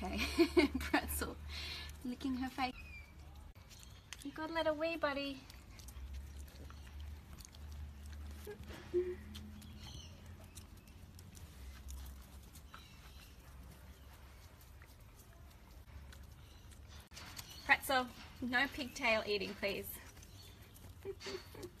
Okay, Pretzel licking her face. You gotta let her wee, buddy. Pretzel, no pigtail eating, please.